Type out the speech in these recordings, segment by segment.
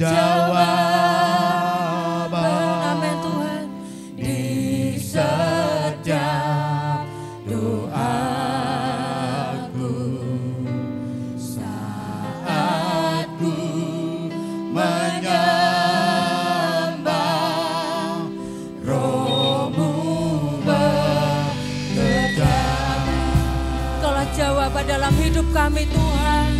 jawaban. Amin Tuhan. Di setiap doaku saatku menyembah rohmu bekerja. Kalau jawaban dalam hidup kami Tuhan.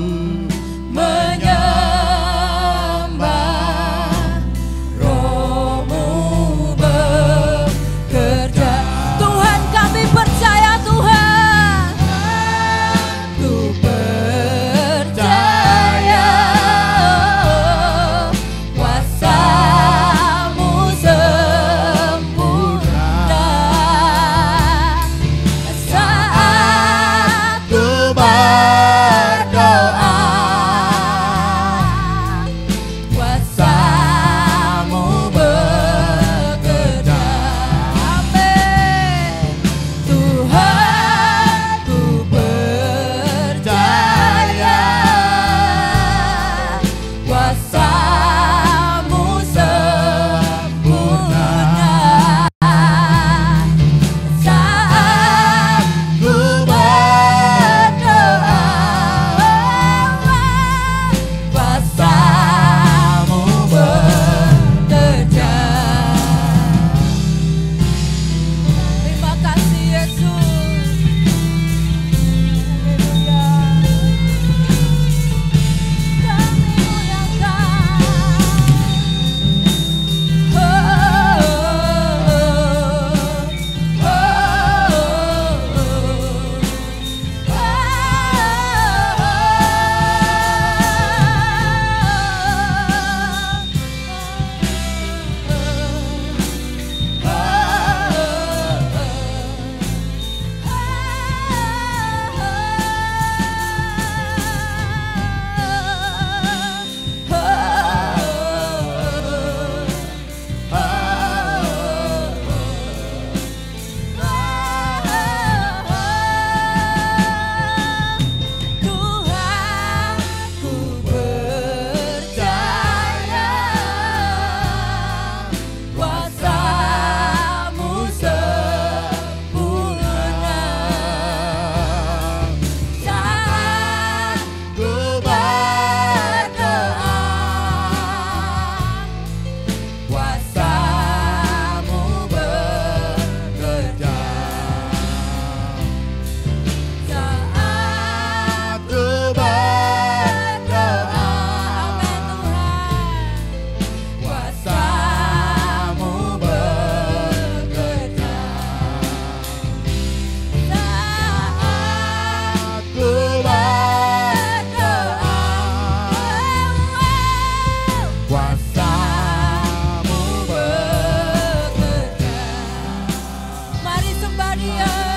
barrier.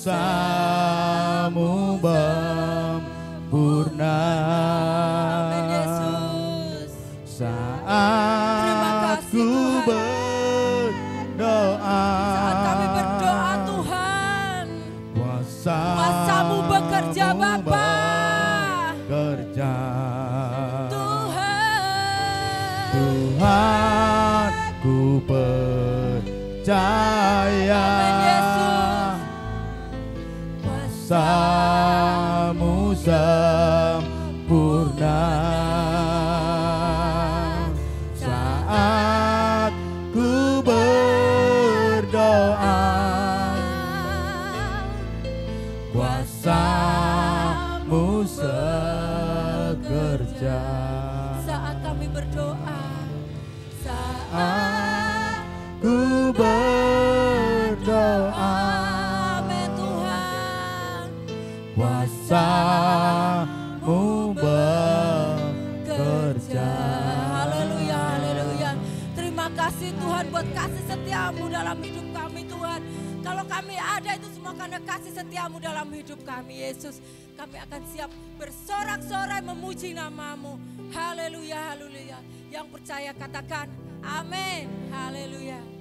Kuasamu sempurna. Saat ku berdoa Saat kami berdoa Tuhan, Kuasa Kuasamu bekerja, Bapa. Bekerja Tuhan. Tuhan ku percaya kasih Tuhan buat kasih setiamu dalam hidup kami Tuhan. Kalau kami ada itu semua karena kasih setiamu dalam hidup kami Yesus. Kami akan siap bersorak-sorai memuji namamu. Haleluya, haleluya. Yang percaya katakan amin. Haleluya.